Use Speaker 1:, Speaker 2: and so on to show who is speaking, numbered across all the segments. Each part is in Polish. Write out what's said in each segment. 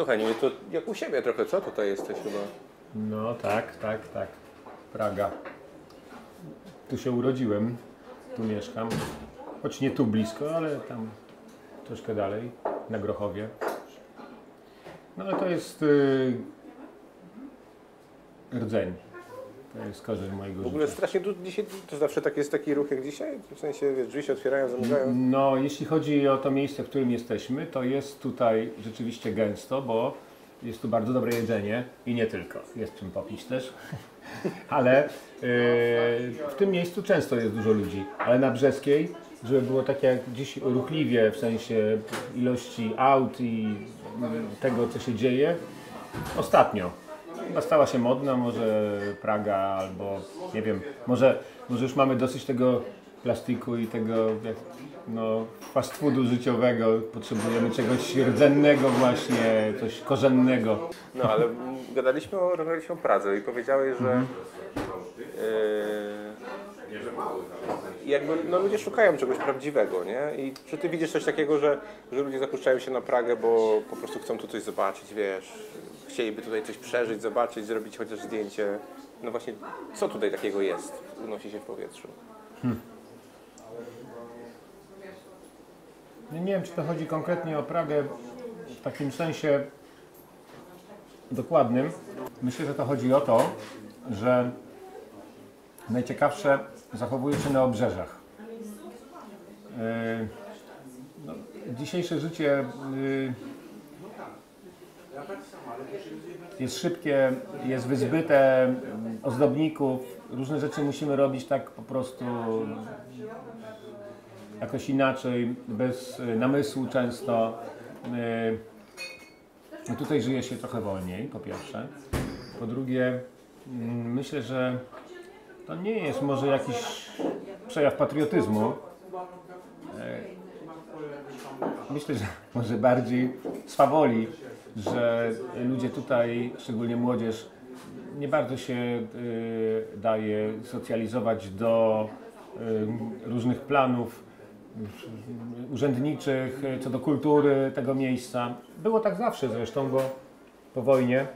Speaker 1: Słuchaj, nie, to jak u siebie trochę, co tutaj jesteś chyba?
Speaker 2: No tak, tak, tak. Praga. Tu się urodziłem, tu mieszkam. Choć nie tu blisko, ale tam troszkę dalej, na Grochowie. No to jest yy, rdzeń. To jest korzeń mojego
Speaker 1: W ogóle
Speaker 2: życia.
Speaker 1: strasznie tu dzisiaj, to zawsze tak jest taki ruch jak dzisiaj? W sensie, wiesz, drzwi się otwierają, zamykają.
Speaker 2: No, jeśli chodzi o to miejsce, w którym jesteśmy, to jest tutaj rzeczywiście gęsto, bo jest tu bardzo dobre jedzenie i nie tylko. Jest czym popić też. Ale yy, w tym miejscu często jest dużo ludzi. Ale na Brzeskiej, żeby było tak jak dziś ruchliwie, w sensie ilości aut i tego, co się dzieje, ostatnio. Chyba stała się modna, może Praga albo nie wiem, może, może już mamy dosyć tego plastiku i tego no, fast foodu życiowego. Potrzebujemy czegoś rdzennego właśnie, coś korzennego.
Speaker 1: No ale gadaliśmy o, rozmawialiśmy o Pradze i powiedziałeś, że yy, jakby no, ludzie szukają czegoś prawdziwego, nie? I czy ty widzisz coś takiego, że, że ludzie zapuszczają się na Pragę, bo po prostu chcą tu coś zobaczyć, wiesz, chcieliby tutaj coś przeżyć, zobaczyć, zrobić chociaż zdjęcie. No właśnie, co tutaj takiego jest, unosi się w powietrzu?
Speaker 2: No nie wiem, czy to chodzi konkretnie o Pragę w takim sensie dokładnym. Myślę, że to chodzi o to, że najciekawsze zachowuje się na obrzeżach. Yy, no, dzisiejsze życie yy, jest szybkie, jest wyzbyte mm, ozdobników, różne rzeczy musimy robić tak po prostu jakoś inaczej, bez y, namysłu często. Y, no Tutaj żyje się trochę wolniej, po pierwsze. Po drugie, mm, myślę, że to nie jest może jakiś przejaw patriotyzmu. E, Myślę, że może bardziej swawoli, że ludzie tutaj, szczególnie młodzież, nie bardzo się y, daje socjalizować do y, różnych planów urzędniczych, co do kultury tego miejsca. Było tak zawsze zresztą, bo po wojnie,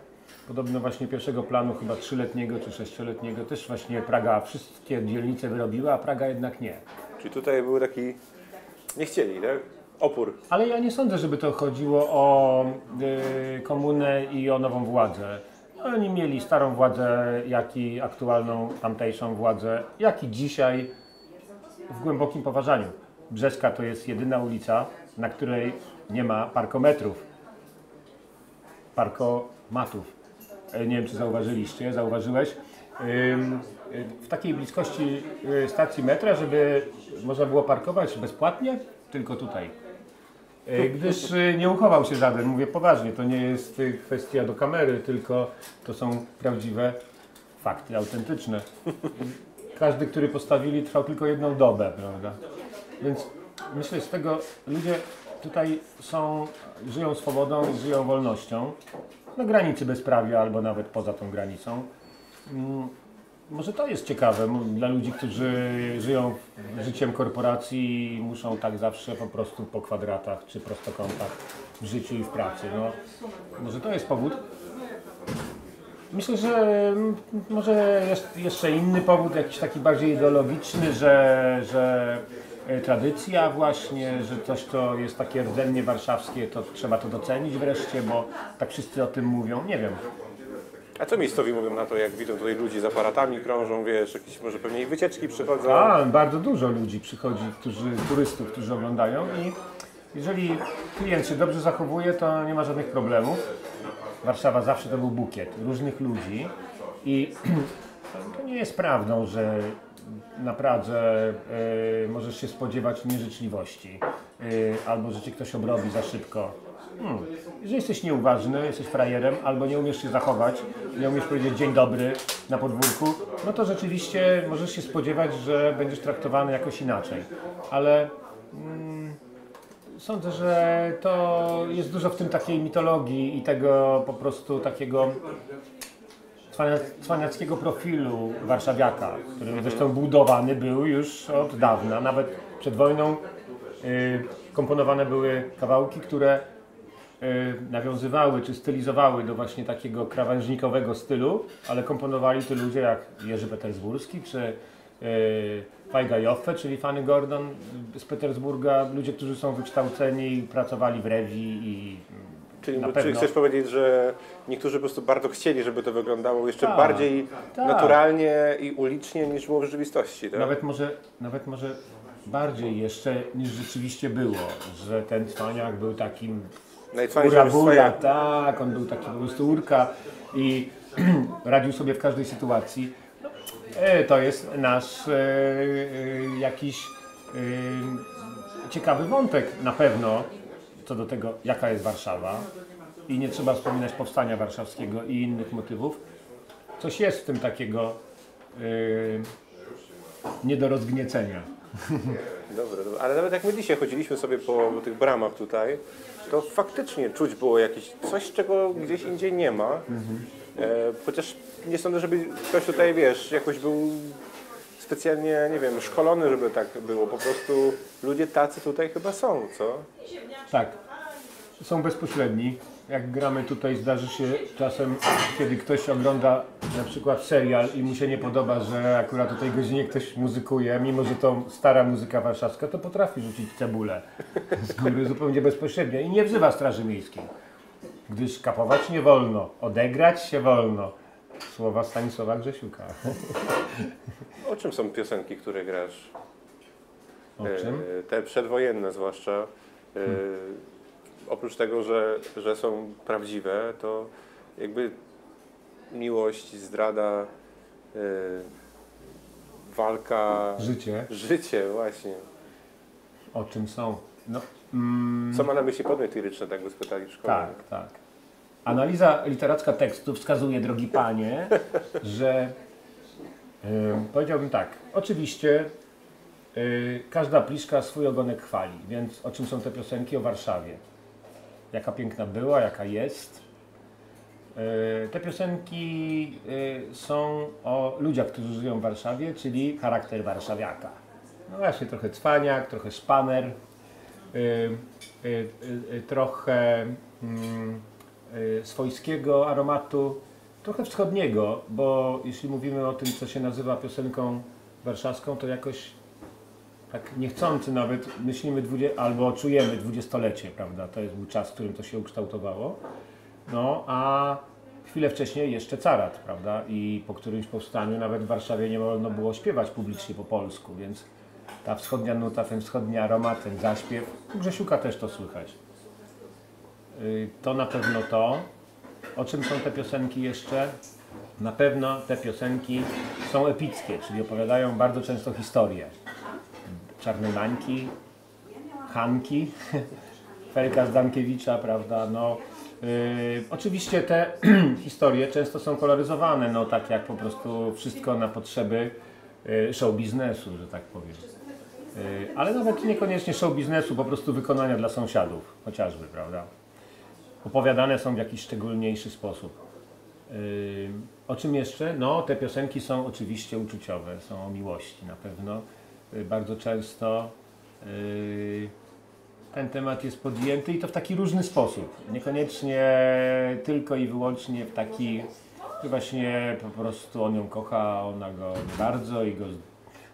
Speaker 2: podobno właśnie pierwszego planu, chyba trzyletniego czy sześcioletniego, też właśnie Praga wszystkie dzielnice wyrobiła, a Praga jednak nie.
Speaker 1: Czyli tutaj był taki, nie chcieli, tak? Opór.
Speaker 2: Ale ja nie sądzę, żeby to chodziło o y, komunę i o nową władzę. Oni mieli starą władzę, jak i aktualną tamtejszą władzę, jak i dzisiaj w głębokim poważaniu. Brzeska to jest jedyna ulica, na której nie ma parkometrów, parkomatów. E, Nie wiem, czy zauważyliście, zauważyłeś. W takiej bliskości y, stacji metra, żeby można było parkować bezpłatnie, tylko tutaj. E, Gdyż y, nie uchował się żaden, mówię poważnie, to nie jest y, kwestia do kamery, tylko to są prawdziwe fakty, autentyczne. Każdy, który postawili, trwał tylko jedną dobę, prawda? Więc myślę, z tego ludzie tutaj są, żyją swobodą żyją wolnością, na granicy bezprawia albo nawet poza tą granicą. Może to jest ciekawe dla ludzi, którzy żyją życiem korporacji i muszą tak zawsze po prostu po kwadratach czy prostokątach w życiu i w pracy. No, może to jest powód. Myślę, że może jest jeszcze inny powód, jakiś taki bardziej ideologiczny, że, że e, tradycja właśnie, że coś, co jest takie rdzennie warszawskie, to trzeba to docenić wreszcie, bo tak wszyscy o tym mówią. Nie wiem.
Speaker 1: A co miejscowi mówią na to, jak widzą tutaj ludzi z aparatami krążą, wiesz, jakieś może pewnie i wycieczki przychodzą?
Speaker 2: A, bardzo dużo ludzi przychodzi, którzy, turystów, którzy oglądają i jeżeli klient się dobrze zachowuje, to nie ma żadnych problemów. Warszawa zawsze to był bukiet różnych ludzi i to nie jest prawdą, że na Pradze y, możesz się spodziewać nieżyczliwości y, albo że cię ktoś obrobi za szybko. Hmm. Jeżeli jesteś nieuważny, jesteś frajerem albo nie umiesz się zachować, nie umiesz powiedzieć dzień dobry na podwórku, no to rzeczywiście możesz się spodziewać, że będziesz traktowany jakoś inaczej. Ale mm, sądzę, że to jest dużo w tym takiej mitologii i tego po prostu takiego cwania- cwaniackiego profilu warszawiaka, który zresztą budowany był już od dawna. Nawet przed wojną y, komponowane były kawałki, które nawiązywały czy stylizowały do właśnie takiego krawężnikowego stylu, ale komponowali to ludzie jak Jerzy Petersburski czy y, Fajga Joffe, czyli Fanny Gordon z Petersburga, ludzie, którzy są wykształceni, pracowali w rewi i
Speaker 1: Czyli,
Speaker 2: na
Speaker 1: czyli
Speaker 2: pewno.
Speaker 1: chcesz powiedzieć, że niektórzy po prostu bardzo chcieli, żeby to wyglądało jeszcze
Speaker 2: Tak,
Speaker 1: bardziej
Speaker 2: tak.
Speaker 1: naturalnie i ulicznie niż było w rzeczywistości. Tak?
Speaker 2: Nawet może, nawet może bardziej jeszcze niż rzeczywiście było, że ten cwaniak był takim Ura bura, tak, on był taki po prostu urka i radził sobie w każdej sytuacji. E, to jest nasz e, e, jakiś e, ciekawy wątek na pewno co do tego, jaka jest Warszawa. I nie trzeba wspominać powstania warszawskiego i innych motywów. Coś jest w tym takiego e, nie do rozgniecenia.
Speaker 1: Dobra. Ale nawet jak my dzisiaj chodziliśmy sobie po tych bramach tutaj, to faktycznie czuć było jakieś coś, czego gdzieś indziej nie ma. E, chociaż nie sądzę, żeby ktoś tutaj, wiesz, jakoś był specjalnie, nie wiem, szkolony, żeby tak było. Po prostu ludzie tacy tutaj chyba są, co?
Speaker 2: Tak, są bezpośredni. Jak gramy tutaj, zdarzy się czasem, kiedy ktoś ogląda na przykład serial i mu się nie podoba, że akurat o tej godzinie ktoś muzykuje, mimo że to stara muzyka warszawska, to potrafi rzucić cebulę z góry zupełnie bezpośrednio i nie wzywa Straży Miejskiej. Gdyż kapować nie wolno, odegrać się wolno. Słowa Stanisława Grzesiuka.
Speaker 1: O czym są piosenki, które grasz?
Speaker 2: O czym?
Speaker 1: E, Te przedwojenne zwłaszcza. E, Oprócz tego, że, że są prawdziwe, to jakby miłość, zdrada, e, walka,
Speaker 2: Życie.
Speaker 1: życie właśnie.
Speaker 2: O czym są? No, mm,
Speaker 1: Co ma na myśli podmiot liryczny, tak by spytali w szkole.
Speaker 2: Tak, tak. Analiza literacka tekstu wskazuje, drogi panie, że y, powiedziałbym tak. Oczywiście y, każda pliszka swój ogonek chwali, więc o czym są te piosenki? O Warszawie. Jaka piękna była, jaka jest. Y, te piosenki y, są o ludziach, którzy żyją w Warszawie, czyli charakter warszawiaka. No właśnie, trochę cwaniak, trochę szpaner, y, trochę mm, swojskiego aromatu, trochę wschodniego, bo jeśli mówimy o tym, co się nazywa piosenką warszawską, to jakoś tak niechcący nawet myślimy albo czujemy dwudziestolecie, prawda? To jest był czas, w którym to się ukształtowało. No, a chwilę wcześniej jeszcze carat, prawda? I po którymś powstaniu nawet w Warszawie nie wolno było śpiewać publicznie po polsku, więc ta wschodnia nuta, ten wschodni aromat, ten zaśpiew, u Grzesiuka też to słychać. Y, To na pewno to. O czym są te piosenki jeszcze? Na pewno te piosenki są epickie, czyli opowiadają bardzo często historię. Czarnej Mańki, Hanki, Felka Zdankiewicza, prawda? No, y, oczywiście te historie często są koloryzowane, no tak jak po prostu wszystko na potrzeby y, show biznesu, że tak powiem. Y, ale nawet niekoniecznie show biznesu, po prostu wykonania dla sąsiadów, chociażby, prawda? Opowiadane są w jakiś szczególniejszy sposób. Yy, o czym jeszcze? No, te piosenki są oczywiście uczuciowe, są o miłości na pewno. Yy, bardzo często yy, ten temat jest podjęty i to w taki różny sposób. Niekoniecznie tylko i wyłącznie w taki, że właśnie po prostu on ją kocha, ona go bardzo i go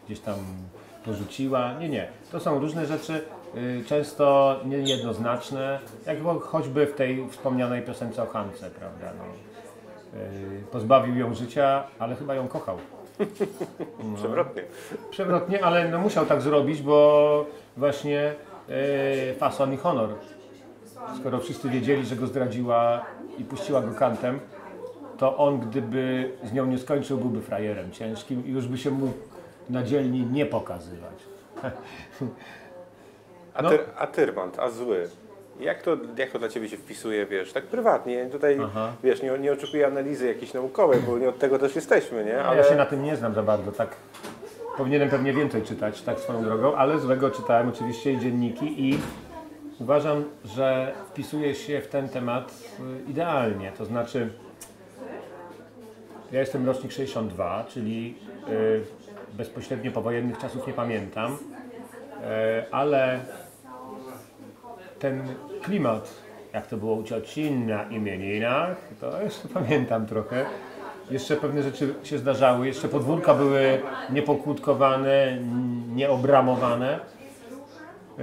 Speaker 2: gdzieś tam porzuciła. Nie, nie. To są różne rzeczy, y, często niejednoznaczne, jak cho- choćby w tej wspomnianej piosence o Hance, prawda? No. Y, Pozbawił ją życia, ale chyba ją kochał.
Speaker 1: Przewrotnie.
Speaker 2: Przewrotnie, ale no musiał tak zrobić, bo właśnie y, fason i honor. Skoro wszyscy wiedzieli, że go zdradziła i puściła go kantem, to on gdyby z nią nie skończył, byłby frajerem ciężkim i już by się mógł na dzielni nie pokazywać.
Speaker 1: A,
Speaker 2: No.
Speaker 1: tyr, a Tyrmand, a zły. Jak to, jak to dla Ciebie się wpisuje, wiesz, tak prywatnie? Tutaj,
Speaker 2: Aha.
Speaker 1: wiesz, nie, nie oczekuję analizy jakiejś naukowej, bo nie od tego też jesteśmy, nie?
Speaker 2: Ale... Ja się na tym nie znam za bardzo, tak powinienem pewnie więcej czytać, tak swoją drogą, ale złego czytałem oczywiście i dzienniki i uważam, że wpisuje się w ten temat y, idealnie, to znaczy ja jestem rocznik 62, czyli y, bezpośrednio powojennych czasów nie pamiętam, y, ale ten klimat jak to było u cioci na imieninach, to jeszcze pamiętam trochę. Jeszcze pewne rzeczy się zdarzały, jeszcze podwórka były niepokłódkowane, nieobramowane. Y,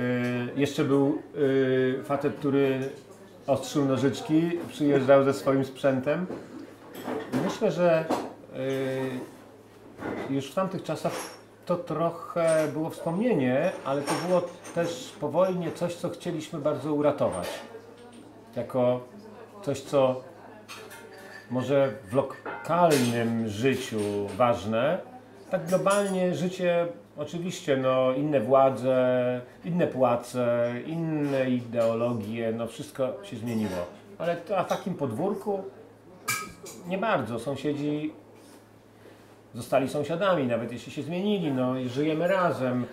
Speaker 2: jeszcze był y, facet, który ostrzył nożyczki, przyjeżdżał ze swoim sprzętem. Myślę, że y, już w tamtych czasach to trochę było wspomnienie, ale to było też po wojnie coś, co chcieliśmy bardzo uratować. Jako coś, co może w lokalnym życiu ważne, tak globalnie życie, oczywiście, no, inne władze, inne płace, inne ideologie, no wszystko się zmieniło. Ale to, a w takim podwórku nie bardzo. Sąsiedzi zostali sąsiadami, nawet jeśli się zmienili, no żyjemy razem,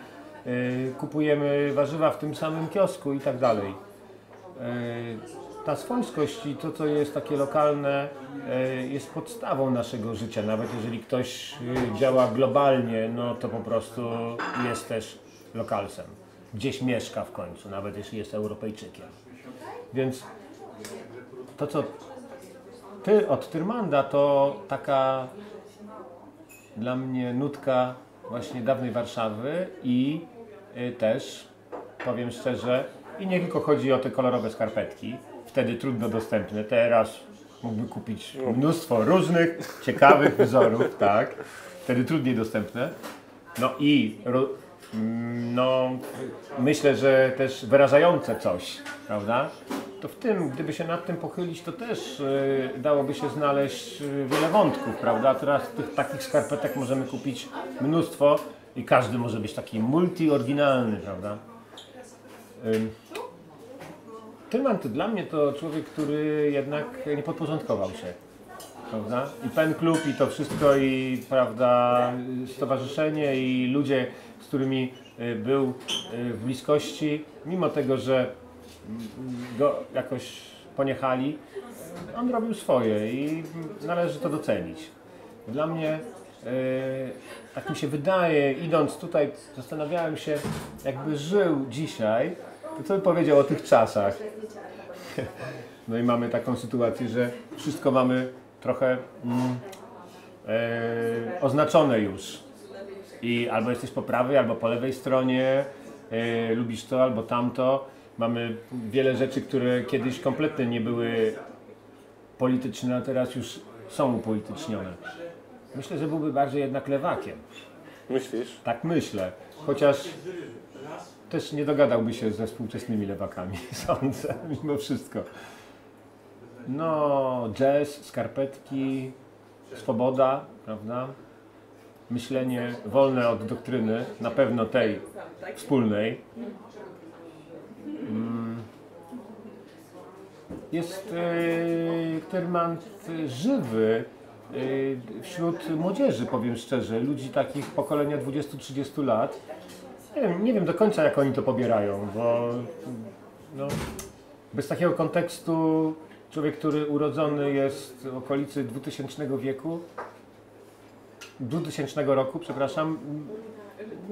Speaker 2: y, kupujemy warzywa w tym samym kiosku i tak dalej. Y, ta swojskość i to, co jest takie lokalne, y, jest podstawą naszego życia. Nawet jeżeli ktoś działa globalnie, no to po prostu jest też lokalsem. Gdzieś mieszka w końcu, nawet jeśli jest Europejczykiem. Więc to, co ty od Tyrmanda, to taka dla mnie nutka właśnie dawnej Warszawy i y, też, powiem szczerze, i nie tylko chodzi o te kolorowe skarpetki, wtedy trudno dostępne, teraz mógłby kupić mnóstwo różnych, ciekawych wzorów, tak, wtedy trudniej dostępne. No i mm, no, myślę, że też wyrażające coś, prawda? To w tym, gdyby się nad tym pochylić, to też y, dałoby się znaleźć y, wiele wątków, prawda? Teraz tych takich skarpetek możemy kupić mnóstwo i każdy może być taki multi-oryginalny, prawda? Ym. Tylman to dla mnie to człowiek, który jednak nie podporządkował się. Prawda? I pen klub, i to wszystko, i prawda, stowarzyszenie, i ludzie, z którymi y, był y, w bliskości, mimo tego, że go jakoś poniechali, on robił swoje i należy to docenić. Dla mnie, y, tak mi się wydaje, idąc tutaj, zastanawiałem się, jakby żył dzisiaj, to co by powiedział o tych czasach. No i mamy taką sytuację, że wszystko mamy trochę mm, e, oznaczone już. I albo jesteś po prawej, albo po lewej stronie, e, lubisz to albo tamto. Mamy wiele rzeczy, które kiedyś kompletnie nie były polityczne, a teraz już są upolitycznione. Myślę, że byłby bardziej jednak lewakiem.
Speaker 1: Myślisz?
Speaker 2: Tak myślę. Chociaż też nie dogadałby się ze współczesnymi lewakami, sądzę, mimo wszystko. No, jazz, skarpetki, swoboda, prawda? Myślenie wolne od doktryny, na pewno tej wspólnej. Mm. Jest yy, Tyrmand żywy yy, wśród młodzieży, powiem szczerze, ludzi takich pokolenia 20-30 lat. Nie wiem, nie wiem do końca jak oni to pobierają, bo no, bez takiego kontekstu człowiek, który urodzony jest w okolicy 2000 wieku, 2000 roku, przepraszam,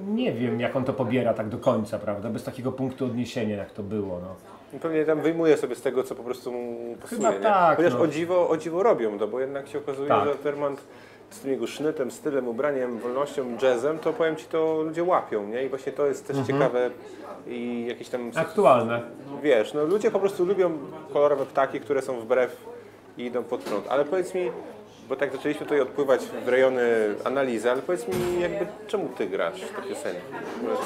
Speaker 2: nie wiem jak on to pobiera tak do końca, prawda? Bez takiego punktu odniesienia jak to było. No.
Speaker 1: Pewnie tam wyjmuje sobie z tego, co po prostu mu pasuje.
Speaker 2: Chyba tak,
Speaker 1: Chociaż
Speaker 2: no.
Speaker 1: o, dziwo, o dziwo robią, no bo jednak się okazuje,
Speaker 2: Tak.
Speaker 1: że Termant z tym jego sznytem, stylem, ubraniem, wolnością, jazzem, to powiem Ci, to ludzie łapią, nie? I właśnie to jest też
Speaker 2: Mhm.
Speaker 1: ciekawe i jakieś tam,
Speaker 2: Aktualne.
Speaker 1: wiesz, no ludzie po prostu lubią kolorowe ptaki, które są wbrew i idą pod prąd. Ale powiedz mi, bo tak zaczęliśmy tutaj odpływać w rejony analizy, ale powiedz mi jakby, czemu Ty grasz te piosenki?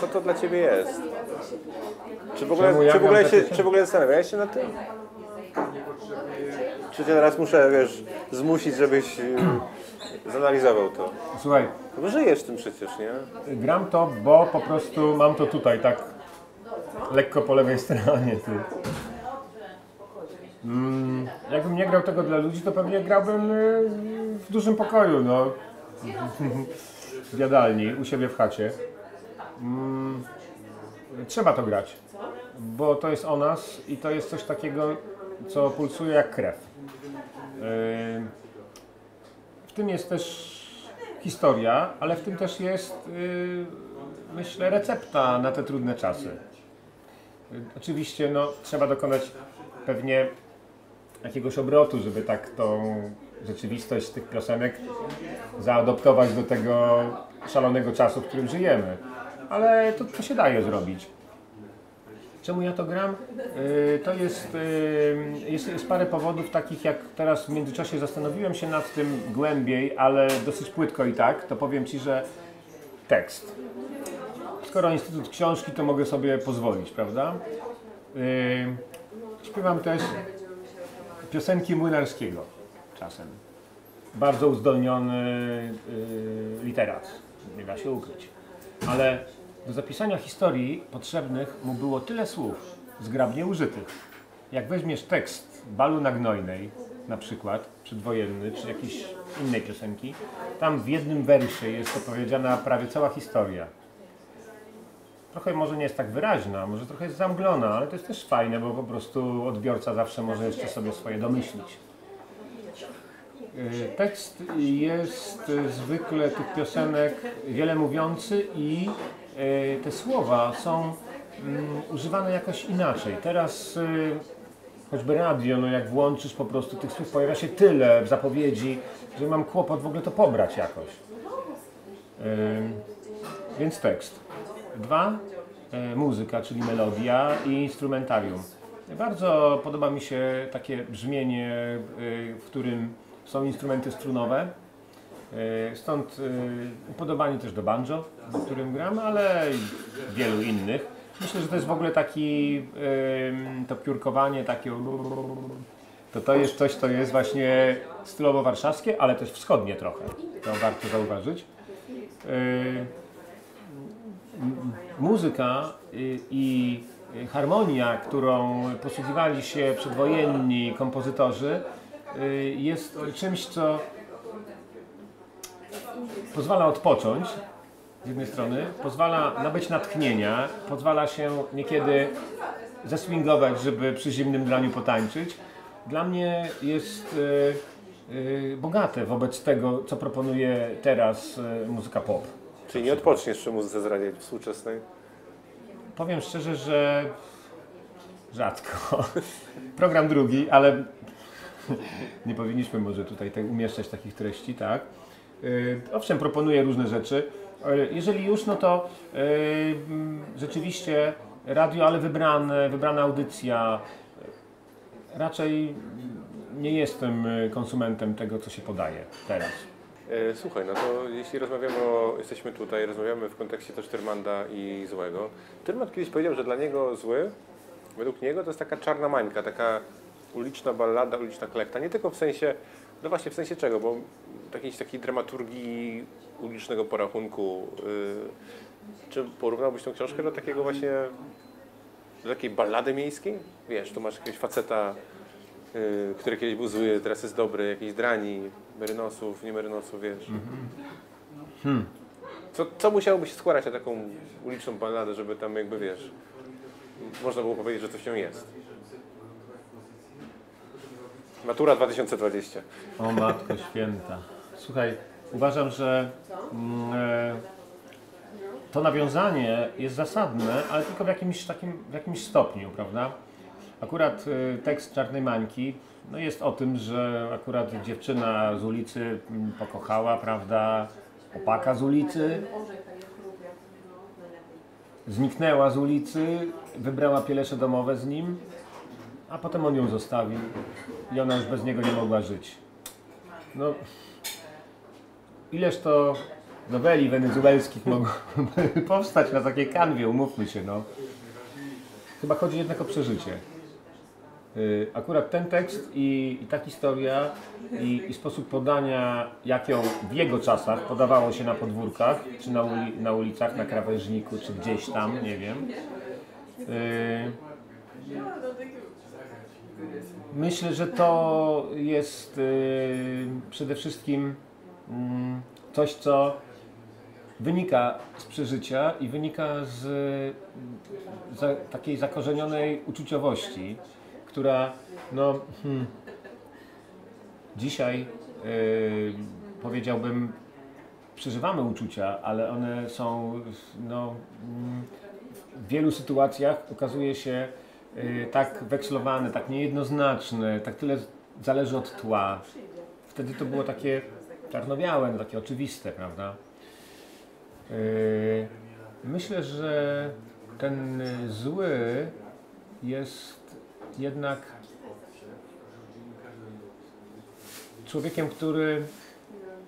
Speaker 1: Co to dla Ciebie jest? Czy w ogóle,
Speaker 2: Czemu ja
Speaker 1: czy w ogóle,
Speaker 2: gram te
Speaker 1: się,
Speaker 2: piosenki?
Speaker 1: czy w ogóle zastanawiałeś się nad tym? Czy cię teraz muszę, wiesz, zmusić, żebyś y, zanalizował to?
Speaker 2: Słuchaj,
Speaker 1: No bo żyjesz tym przecież, nie?
Speaker 2: gram to, bo po prostu mam to tutaj, tak lekko po lewej stronie. Tu. Mm, jakbym nie grał tego dla ludzi, to pewnie grałbym y, w dużym pokoju, no. W jadalni, u siebie w chacie. Mm, trzeba to grać, bo to jest o nas i to jest coś takiego, co pulsuje jak krew. Y, w tym jest też historia, ale w tym też jest, y, myślę, recepta na te trudne czasy. Oczywiście no, trzeba dokonać pewnie jakiegoś obrotu, żeby tak tą rzeczywistość tych piosenek zaadoptować do tego szalonego czasu, w którym żyjemy. Ale to, to się daje zrobić. Czemu ja to gram? Yy, To jest, yy, jest, jest parę powodów takich, jak teraz w międzyczasie zastanowiłem się nad tym głębiej, ale dosyć płytko i tak, to powiem Ci, że tekst. Skoro Instytut Książki, to mogę sobie pozwolić, prawda? Yy, Śpiewam też piosenki Młynarskiego czasem. Bardzo uzdolniony yy, literat, nie da się ukryć. Ale do zapisania historii potrzebnych mu było tyle słów, zgrabnie użytych. Jak weźmiesz tekst Balu na Gnojnej, na przykład, przedwojenny, czy jakiejś innej piosenki, tam w jednym wersie jest opowiedziana prawie cała historia. Trochę może nie jest tak wyraźna, może trochę jest zamglona, ale to jest też fajne, bo po prostu odbiorca zawsze może jeszcze sobie swoje domyślić. Y, Tekst jest zwykle tych piosenek wiele mówiący i y, te słowa są mm, używane jakoś inaczej. Teraz y, choćby radio, no jak włączysz po prostu tych słów pojawia się tyle w zapowiedzi, że mam kłopot w ogóle to pobrać jakoś. Więc tekst. Dwa, e, muzyka, czyli melodia i instrumentarium. Bardzo podoba mi się takie brzmienie, e, w którym są instrumenty strunowe. E, Stąd e, upodobanie też do banjo, w którym gram, ale wielu innych. Myślę, że to jest w ogóle taki, to piórkowanie, takie to to jest coś, co jest właśnie stylowo warszawskie, ale też wschodnie trochę. To warto zauważyć. Muzyka i harmonia, którą posługiwali się przedwojenni kompozytorzy, y, jest czymś, co pozwala odpocząć z jednej strony, pozwala nabyć natchnienia, pozwala się niekiedy zeswingować, żeby przy zimnym draniu potańczyć. Dla mnie jest y, y, bogate wobec tego, co proponuje teraz muzyka pop.
Speaker 1: Czyli nie odpoczniesz przy muzyce z radia współczesnej?
Speaker 2: Powiem szczerze, że rzadko. Program drugi, ale nie powinniśmy może tutaj umieszczać takich treści, tak? Yy, owszem, proponuję różne rzeczy. Yy, Jeżeli już, no to mm, rzeczywiście radio, ale wybrane, wybrana audycja. Raczej nie jestem y, konsumentem tego, co się podaje teraz.
Speaker 1: E, Słuchaj, no to jeśli rozmawiamy o, jesteśmy tutaj, rozmawiamy w kontekście też Tyrmanda i złego. Tyrmand kiedyś powiedział, że dla niego zły, według niego to jest taka czarna mańka, taka uliczna ballada, uliczna klekta. Nie tylko w sensie, no właśnie w sensie czego, bo jakiejś takiej dramaturgii ulicznego porachunku. Yy, czy porównałbyś tą książkę do takiego właśnie, do takiej ballady miejskiej? Wiesz, tu masz jakiegoś faceta, który kiedyś był zły, teraz jest dobry, jakiejś drani, merynosów, nie merynosów, wiesz. Co, co musiałoby się składać na taką uliczną balladę, żeby tam jakby, wiesz, można było powiedzieć, że coś nią jest? Matura 2020.
Speaker 2: O Matko Święta. Słuchaj, uważam, że mm, e, to nawiązanie jest zasadne, ale tylko w jakimś takim, w jakimś stopniu, prawda? Akurat e, tekst Czarnej Mańki no jest o tym, że akurat dziewczyna z ulicy mm, pokochała, prawda, opaka z ulicy, zniknęła z ulicy, wybrała pielesze domowe z nim, a potem on ją zostawił i ona już bez niego nie mogła żyć. No, ileż to noweli wenezuelskich mogło powstać na takiej kanwie, umówmy się, no. Chyba chodzi jednak o przeżycie. Y, Akurat ten tekst i, i ta historia i, i sposób podania, jak ją w jego czasach podawało się na podwórkach, czy na, uli, na ulicach, na krawężniku, czy gdzieś tam, nie wiem. Y, Myślę, że to jest y, przede wszystkim mm, coś, co wynika z przeżycia i wynika z za, takiej zakorzenionej uczuciowości, która no, hmm, dzisiaj y, powiedziałbym przeżywamy uczucia, ale one są no, mm, w wielu sytuacjach okazuje się y, tak wekslowane, tak niejednoznaczne, tak tyle zależy od tła. Wtedy to było takie czarno-białe, no, takie oczywiste, prawda? Y, Myślę, że ten y, zły jest jednak człowiekiem, który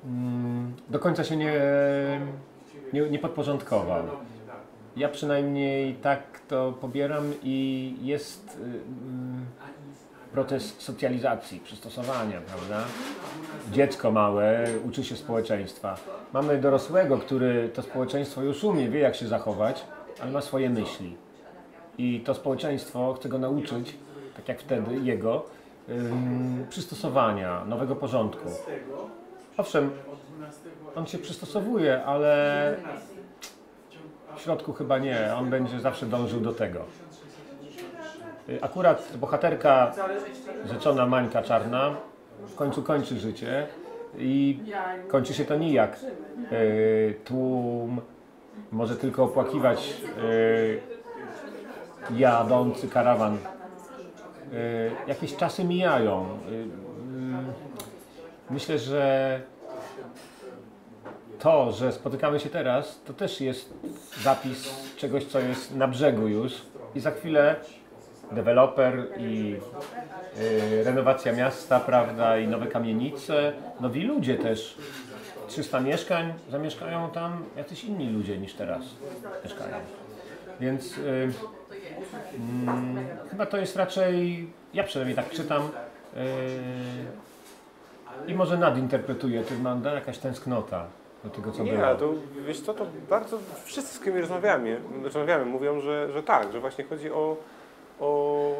Speaker 2: mm, do końca się nie, nie, nie podporządkował. Ja przynajmniej tak to pobieram i jest mm, proces socjalizacji, przystosowania, prawda? Dziecko małe uczy się społeczeństwa. Mamy dorosłego, który to społeczeństwo już umie, wie jak się zachować, ale ma swoje myśli. I to społeczeństwo chce go nauczyć, tak jak wtedy jego, przystosowania, nowego porządku. Owszem, on się przystosowuje, ale w środku chyba nie. On będzie zawsze dążył do tego. Y, Akurat bohaterka, rzeczona Mańka Czarna, w końcu kończy życie i kończy się to nijak. Y, Tłum może tylko opłakiwać y, jadący karawan. Y, Jakieś czasy mijają. Y, mm, Myślę, że to, że spotykamy się teraz, to też jest zapis czegoś, co jest na brzegu już i za chwilę deweloper i y, renowacja miasta, prawda, i nowe kamienice, nowi ludzie też. 300 mieszkań, zamieszkają tam jacyś inni ludzie niż teraz mieszkają. Więc y, mm, chyba to jest raczej, ja przynajmniej tak czytam y, i może nadinterpretuję, to manda jakaś tęsknota do tego, co
Speaker 1: Nie,
Speaker 2: było.
Speaker 1: to wiesz co, to bardzo wszyscy z kim rozmawiamy, rozmawiamy mówią, że, że tak, że właśnie chodzi o, o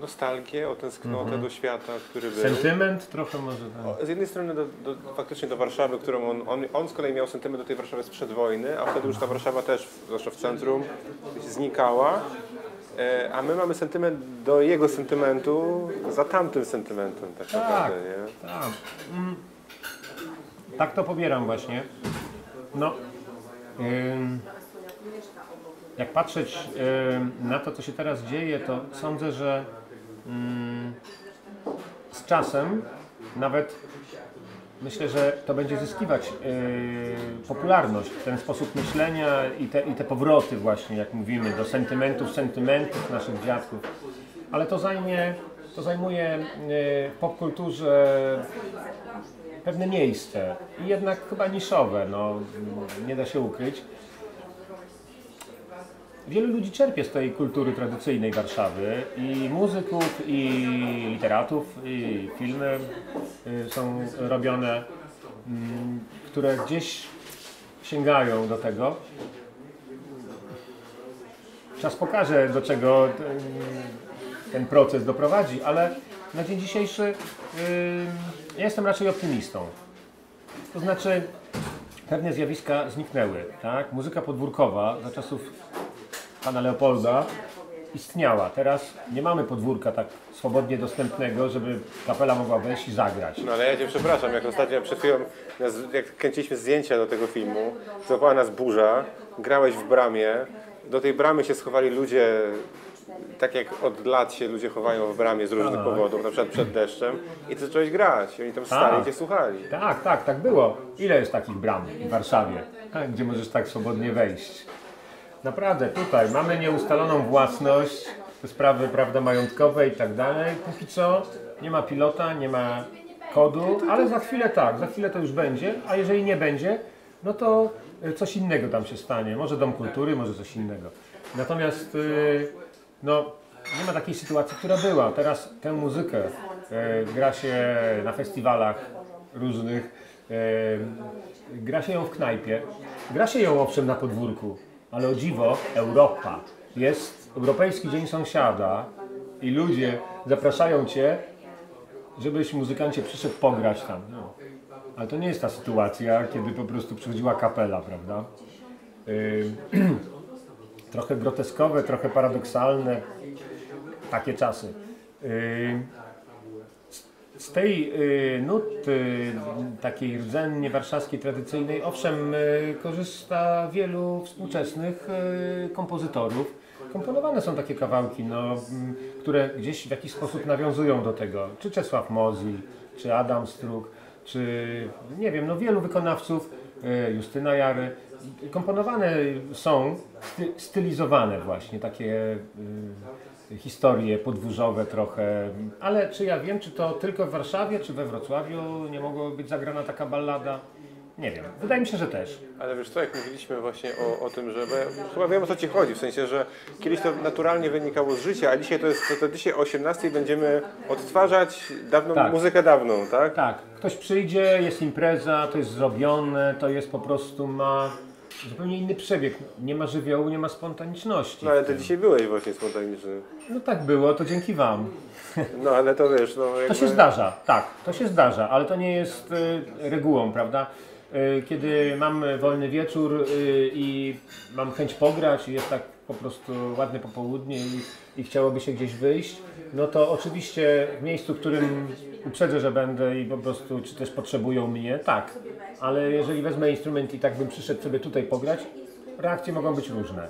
Speaker 1: nostalgię, o tęsknotę
Speaker 2: Mhm.
Speaker 1: do świata, który był.
Speaker 2: Sentyment trochę może tak.
Speaker 1: O, Z jednej strony do, do, faktycznie do Warszawy, którą on, on, on z kolei miał sentyment do tej Warszawy sprzed wojny, a wtedy już ta Warszawa też, zwłaszcza w centrum, znikała. E, a my mamy sentyment do jego sentymentu za tamtym sentymentem tak
Speaker 2: Tak.
Speaker 1: naprawdę, nie?
Speaker 2: Tak. Mm. Tak to pobieram właśnie. No. ym, jak patrzeć ym, na to, co się teraz dzieje, to sądzę, że ym, z czasem nawet myślę, że to będzie zyskiwać yy, popularność, ten sposób myślenia i te, i te powroty właśnie, jak mówimy, do sentymentów, sentymentów naszych dziadków. Ale to zajmie, to zajmuje w popkulturze pewne miejsce i jednak chyba niszowe, no nie da się ukryć. Wielu ludzi czerpie z tej kultury tradycyjnej Warszawy i muzyków, i literatów, i filmy y, są robione, mm, które gdzieś sięgają do tego. Czas pokaże, do czego ten, proces doprowadzi, ale na dzień dzisiejszy y, ja jestem raczej optymistą. To znaczy, pewne zjawiska zniknęły. Tak? Muzyka podwórkowa za czasów pana Leopolda istniała. Teraz nie mamy podwórka tak swobodnie dostępnego, żeby kapela mogła wejść i zagrać.
Speaker 1: No ale ja Cię przepraszam, jak ostatnio przed chwilą, nas, jak kręciliśmy zdjęcia do tego filmu, złapała nas burza, grałeś w bramie, do tej bramy się schowali ludzie, tak jak od lat się ludzie chowają w bramie z różnych
Speaker 2: Tak.
Speaker 1: powodów, na przykład przed deszczem i Ty zacząłeś grać oni tam stali i
Speaker 2: Tak.
Speaker 1: Cię słuchali.
Speaker 2: Tak, tak, tak było. Ile jest takich bram w Warszawie, tak, gdzie możesz tak swobodnie wejść? Naprawdę, tutaj mamy nieustaloną własność, sprawy prawda, majątkowe i tak dalej. Póki co nie ma pilota, nie ma kodu, ale za chwilę tak, za chwilę to już będzie, a jeżeli nie będzie, no to y, coś innego tam się stanie. Może Dom Kultury, może coś innego. Natomiast y, no, nie ma takiej sytuacji, która była. Teraz tę muzykę y, gra się na festiwalach różnych, gra się ją w knajpie, gra się ją owszem na podwórku, ale o dziwo Europa jest Europejski Dzień Sąsiada i ludzie zapraszają Cię, żebyś muzykancie przyszedł pograć tam. No. Ale to nie jest ta sytuacja, kiedy po prostu przychodziła kapela, prawda? Yy, trochę groteskowe, trochę paradoksalne takie czasy. Yy, z- tej y, nuty takiej rdzennie warszawskiej, tradycyjnej, owszem, y, korzysta wielu współczesnych y, kompozytorów, komponowane są takie kawałki, no, które gdzieś w jakiś sposób nawiązują do tego. Czy Czesław Mozil, czy Adam Struk, czy nie wiem, no wielu wykonawców, Justyna Jary. Komponowane są, sty, stylizowane właśnie, takie historie podwórzowe trochę. Ale czy ja wiem, czy to tylko w Warszawie, czy we Wrocławiu nie mogła być zagrana taka ballada? Nie wiem. Wydaje mi się, że też.
Speaker 1: Ale wiesz co, jak mówiliśmy właśnie o, o tym, że chyba wiem o co Ci chodzi, w sensie, że kiedyś to naturalnie wynikało z życia, a dzisiaj to jest, to, to dzisiaj o 18 będziemy odtwarzać dawną
Speaker 2: Tak.
Speaker 1: muzykę dawną, tak?
Speaker 2: Tak, ktoś przyjdzie, jest impreza, to jest zrobione, to jest po prostu ma zupełnie inny przebieg. Nie ma żywiołu, nie ma spontaniczności.
Speaker 1: No ale Ty dzisiaj byłeś właśnie spontaniczny.
Speaker 2: No tak było, to dzięki Wam.
Speaker 1: No ale to wiesz, no jakby...
Speaker 2: To się zdarza, tak, to się zdarza, ale to nie jest y, regułą, prawda? Y, kiedy mam wolny wieczór y, i mam chęć pograć i jest tak po prostu ładne popołudnie i, i chciałoby się gdzieś wyjść, no to oczywiście w miejscu, w którym uprzedzę, że będę i po prostu, czy też potrzebują mnie, tak. Ale jeżeli wezmę instrument i tak bym przyszedł sobie tutaj pograć, reakcje mogą być różne.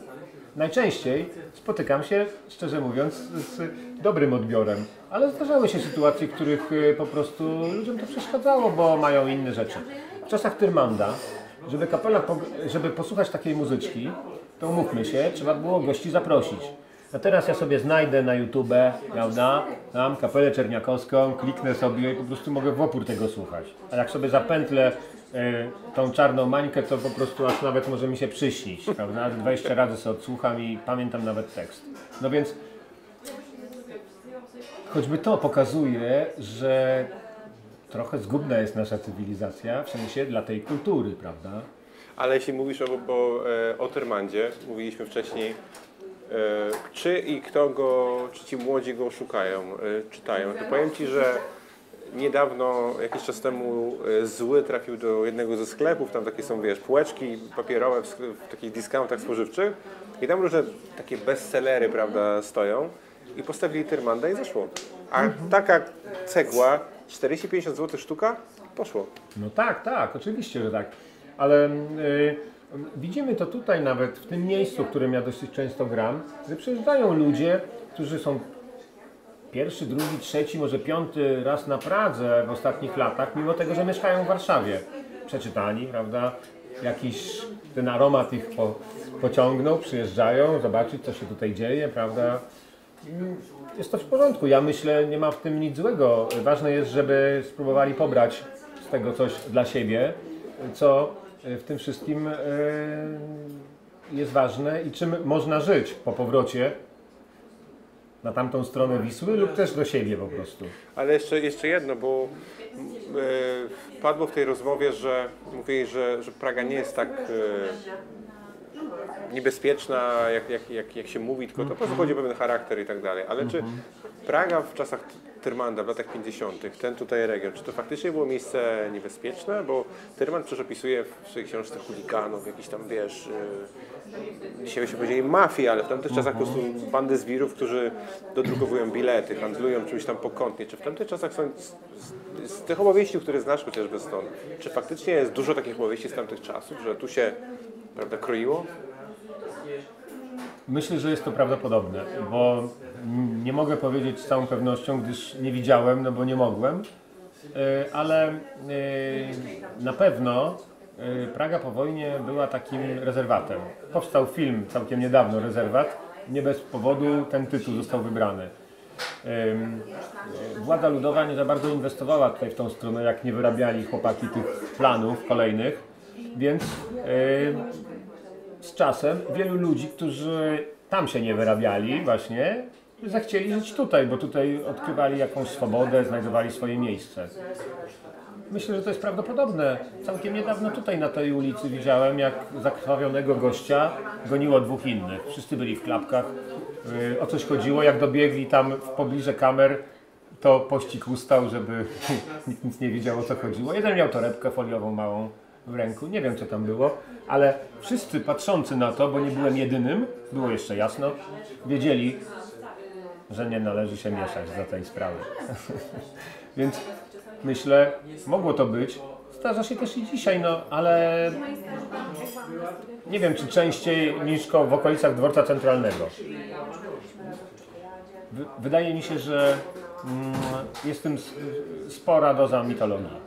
Speaker 2: Najczęściej spotykam się, szczerze mówiąc, z dobrym odbiorem, ale zdarzały się sytuacje, w których y, po prostu ludziom to przeszkadzało, bo mają inne rzeczy. W czasach Tyrmanda, żeby kapela, żeby posłuchać takiej muzyczki, to umówmy się, trzeba było gości zaprosić. A teraz ja sobie znajdę na YouTube, prawda, tam kapelę czerniakowską, kliknę sobie i po prostu mogę w opór tego słuchać. A jak sobie zapętlę e, tą czarną mańkę, to po prostu aż nawet może mi się przyśnić, prawda? 20 razy sobie odsłucham i pamiętam nawet tekst. No więc choćby to pokazuje, że trochę zgubna jest nasza cywilizacja, w sensie dla tej kultury, prawda?
Speaker 1: Ale jeśli mówisz o, bo, e, o Tyrmandzie, mówiliśmy wcześniej, czy i kto go, czy ci młodzi go szukają, e, czytają, to powiem Ci, że niedawno, jakiś czas temu e, Zły trafił do jednego ze sklepów, tam takie są, wiesz, półeczki papierowe w, w takich discountach spożywczych i tam różne takie bestsellery, prawda, stoją i postawili Tyrmanda i zeszło. A taka cegła, 40-50 zł sztuka, poszło.
Speaker 2: No tak, tak, oczywiście, że tak. Ale y, widzimy to tutaj nawet, w tym miejscu, w którym ja dosyć często gram, że przyjeżdżają ludzie, którzy są pierwszy, drugi, trzeci, może piąty raz na Pradze w ostatnich latach, mimo tego, że mieszkają w Warszawie. Przeczytani, prawda? Jakiś ten aromat ich po, pociągnął, przyjeżdżają, zobaczyć, co się tutaj dzieje, prawda? Jest to w porządku. Ja myślę, nie ma w tym nic złego. Ważne jest, żeby spróbowali pobrać z tego coś dla siebie, co w tym wszystkim e, jest ważne i czym można żyć po powrocie na tamtą stronę Wisły lub też do siebie po prostu.
Speaker 1: Ale jeszcze, jeszcze jedno, bo e, padło w tej rozmowie, że mówili, że, że Praga nie jest tak e, niebezpieczna, jak, jak, jak, jak się mówi, tylko to po prostu chodzi o pewien charakter i tak dalej. Ale czy Praga w czasach Tyrmanda, w latach 50., ten tutaj region, czy to faktycznie było miejsce niebezpieczne? Bo Tyrmand przecież opisuje w swojej książce chuliganów, jakiś tam, wiesz, e, dzisiaj byśmy powiedzieli mafii, ale w tamtych czasach po prostu bandy zwirów, którzy dodrukowują bilety, handlują czymś tam pokątnie. Czy w tamtych czasach są z, z, tych opowieści, które znasz chociażby stąd, czy faktycznie jest dużo takich opowieści z tamtych czasów, że tu się prawda, kroiło?
Speaker 2: Myślę, że jest to prawdopodobne, bo nie mogę powiedzieć z całą pewnością, gdyż nie widziałem, no bo nie mogłem, E, ale e, na pewno e, Praga po wojnie była takim rezerwatem. Powstał film całkiem niedawno, Rezerwat. Nie bez powodu ten tytuł został wybrany. Władza ludowa nie za bardzo inwestowała tutaj w tą stronę, jak nie wyrabiali chłopaki tych planów kolejnych, więc z czasem wielu ludzi, którzy tam się nie wyrabiali właśnie, zechcieli żyć tutaj, bo tutaj odkrywali jakąś swobodę, znajdowali swoje miejsce. Myślę, że to jest prawdopodobne. Całkiem niedawno tutaj na tej ulicy widziałem, jak zakrwawionego gościa goniło dwóch innych. Wszyscy byli w klapkach. Yy, O coś chodziło, jak dobiegli tam w pobliże kamer, to pościg ustał, żeby nikt nic nie wiedział o co chodziło. Jeden miał torebkę foliową małą w ręku, nie wiem co tam było, ale wszyscy patrzący na to, bo nie byłem jedynym, było jeszcze jasno, wiedzieli, że nie należy się mieszać do tej sprawy. Więc myślę, mogło to być. zdarza się też i dzisiaj, no ale nie wiem, czy częściej niż w okolicach dworca centralnego. Wy- Wydaje mi się, że mm, jest w tym spora doza mitologii.